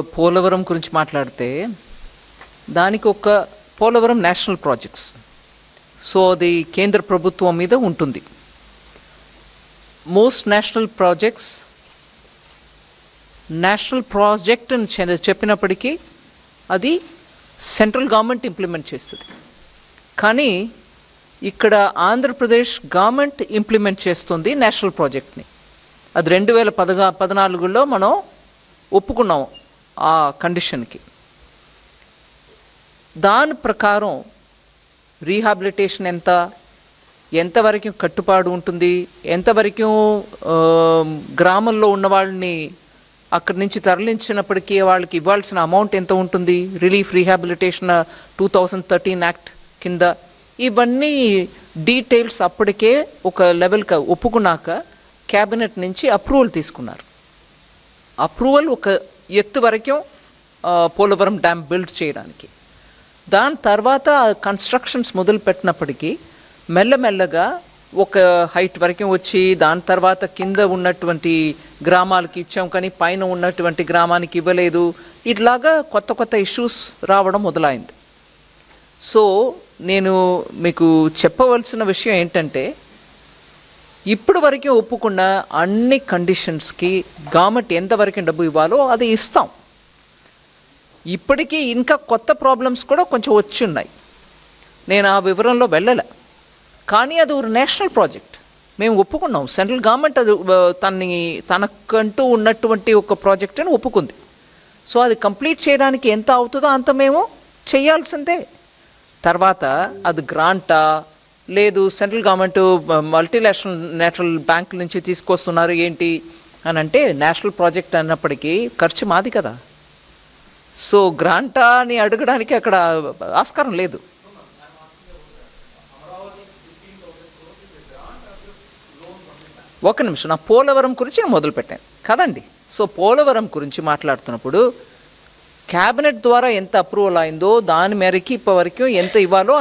పోలవరం గురించి మాట్లాడితే దానికి ఒక పోలవరం నేషనల్ ప్రాజెక్ట్స్. సో అది కేంద్ర ప్రభుత్వం మీద ఉంటుంది. Most national projects national project అని చె- చెప్పినప్పటికీ అది సెంట్రల్ గవర్నమెంట్ ఇంప్లిమెంట్ చేస్తుంది. కానీ ఇక్కడ ఆంధ్రప్రదేశ్ గవర్నమెంట్ ఇంప్లిమెంట్ చేస్తుంది నేషనల్ ప్రాజెక్ట్ని. అది రెండు వేల పదగా పద్నాలుగులో మనం ఒప్పుకున్నాం ఆ కండిషన్కి. దాని ప్రకారం రీహాబిలిటేషన్ ఎంత ఎంతవరకు కట్టుబాటు ఉంటుంది ఎంతవరకు గ్రామంలో ఉన్న వాళ్ళని అక్కడి నుంచి తరలించినప్పటికీ వాళ్ళకి ఇవ్వాల్సిన అమౌంట్ ఎంత ఉంటుంది? Relief rehabilitation two thousand thirteen act కింద. ఇవన్నీ డీటెయిల్స్ అప్పటికే ఒక లెవెల్కి ఒప్పుకున్నాక క్యాబినెట్ నుంచి అప్రూవల్ తీసుకున్నారు. అప్రూవల్ ఒక ఎత్తు వరకు పోలవరం డ్యామ్ బిల్డ్ చేయడానికి. దాని తర్వాత కన్స్ట్రక్షన్స్ మొదలు పెట్టినప్పటికీ మెల్లమెల్లగా ఒక హైట్ వరకు వచ్చి దాని తర్వాత కింద ఉన్నటువంటి గ్రామాలకి ఇచ్చాం కానీ పైన ఉన్నటువంటి గ్రామానికి ఇవ్వలేదు. ఇట్లాగా కొత్త కొత్త ఇష్యూస్ రావడం మొదలైంది. సో నేను మీకు చెప్పవలసిన విషయం ఏంటంటే ఇప్పటి వరకు ఒప్పుకున్న అన్ని కండిషన్స్కి గవర్నమెంట్ ఎంతవరకు డబ్బు ఇవ్వాలో అది ఇస్తాం. ఇప్పటికీ ఇంకా కొత్త ప్రాబ్లమ్స్ కూడా కొంచెం వచ్చి ఉన్నాయి నేను ఆ వివరంలో వెళ్ళలే. కానీ అది ఒక నేషనల్ ప్రాజెక్ట్ మేము ఒప్పుకున్నాం. సెంట్రల్ గవర్నమెంట్ అది తన్ని తనకంటూ ఉన్నటువంటి ఒక ప్రాజెక్ట్ అని ఒప్పుకుంది. సో అది కంప్లీట్ చేయడానికి ఎంత అవుతుందో అంత మేము చేయాల్సిందే. తర్వాత అది గ్రాంటా లేదు central government multinational national bank నుంచి తీసుకొస్తున్నారు ఏంటి అని అంటే నేషనల్ ప్రాజెక్ట్ అన్నప్పటికీ ఖర్చు మాది కదా. సో గ్రాంటా అని అడగడానికి అక్కడ ఆస్కారం లేదు. ఒక నిమిషం నా పోలవరం గురించి నేను మొదలుపెట్టాను. కదండి. సో పోలవరం గురించి మాట్లాడుతున్నప్పుడు క్యాబినెట్ ద్వారా ఎంత అప్రూవల్ అయిందో దాని మేరకి ఇప్పటివరకు ఎంత ఇవ్వాలో